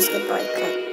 Biscuit Boy Cut.